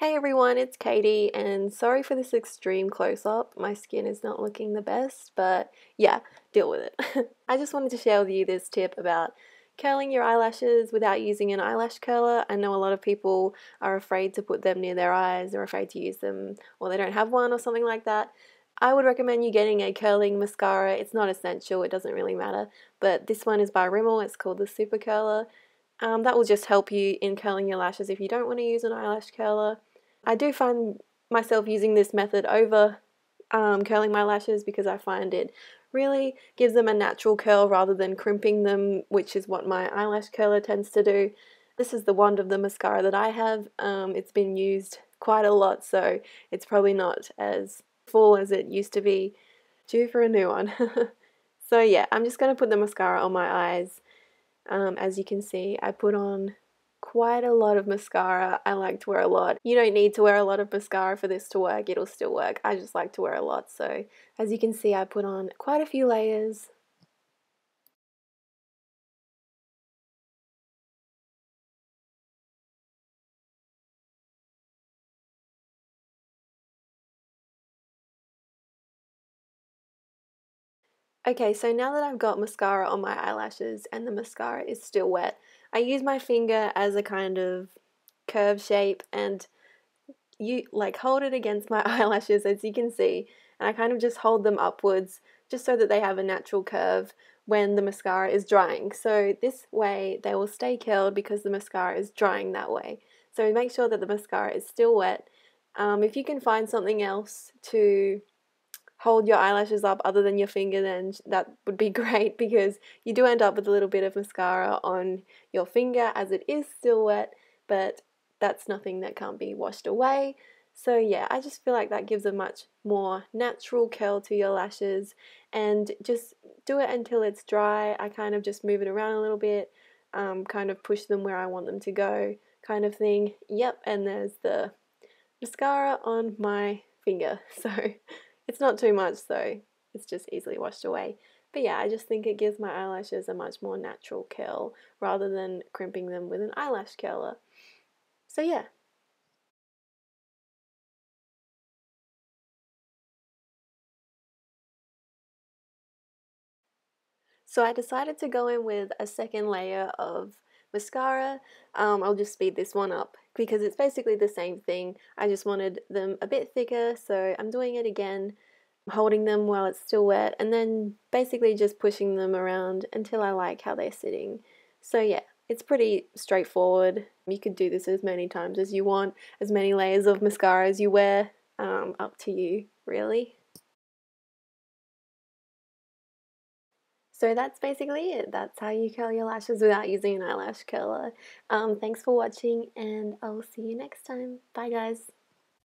Hey everyone, it's Katie, and sorry for this extreme close up. My skin is not looking the best, but yeah, deal with it. I just wanted to share with you this tip about curling your eyelashes without using an eyelash curler. I know a lot of people are afraid to put them near their eyes, or afraid to use them, or they don't have one, or something like that. I would recommend you getting a curling mascara. It's not essential, it doesn't really matter, but this one is by Rimmel, it's called the Super Curler. Um, that will just help you in curling your lashes if you don't want to use an eyelash curler. I do find myself using this method over um, curling my lashes because I find it really gives them a natural curl rather than crimping them, which is what my eyelash curler tends to do. This is the wand of the mascara that I have. Um, it's been used quite a lot, so it's probably not as full as it used to be. Due for a new one. so yeah, I'm just going to put the mascara on my eyes. Um, as you can see, I put on quite a lot of mascara. I like to wear a lot. You don't need to wear a lot of mascara for this to work, it'll still work. I just like to wear a lot. So as you can see, I put on quite a few layers. Okay, so now that I've got mascara on my eyelashes and the mascara is still wet, I use my finger as a kind of curve shape and you like hold it against my eyelashes as you can see and I kind of just hold them upwards just so that they have a natural curve when the mascara is drying. So this way they will stay curled because the mascara is drying that way. So make sure that the mascara is still wet. Um, if you can find something else to hold your eyelashes up other than your finger, then that would be great because you do end up with a little bit of mascara on your finger as it is still wet, but that's nothing that can't be washed away. So, yeah, I just feel like that gives a much more natural curl to your lashes and just do it until it's dry. I kind of just move it around a little bit, um, kind of push them where I want them to go, kind of thing. Yep, and there's the mascara on my finger. So, it's not too much though, it's just easily washed away. But yeah, I just think it gives my eyelashes a much more natural curl rather than crimping them with an eyelash curler. So yeah. So I decided to go in with a second layer of mascara. Um, I'll just speed this one up because it's basically the same thing. I just wanted them a bit thicker, so I'm doing it again, holding them while it's still wet, and then basically just pushing them around until I like how they're sitting. So yeah, it's pretty straightforward. You could do this as many times as you want, as many layers of mascara as you wear, um, up to you, really. So that's basically it. That's how you curl your lashes without using an eyelash curler. Um, thanks for watching and I'll see you next time. Bye guys.